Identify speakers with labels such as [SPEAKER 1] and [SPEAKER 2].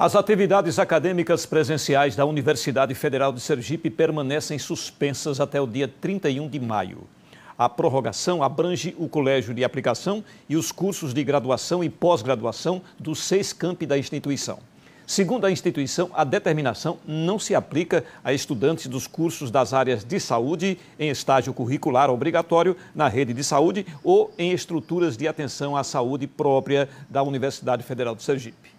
[SPEAKER 1] As atividades acadêmicas presenciais da Universidade Federal de Sergipe permanecem suspensas até o dia 31 de maio. A prorrogação abrange o colégio de aplicação e os cursos de graduação e pós-graduação dos seis campi da instituição. Segundo a instituição, a determinação não se aplica a estudantes dos cursos das áreas de saúde em estágio curricular obrigatório na rede de saúde ou em estruturas de atenção à saúde própria da Universidade Federal do Sergipe.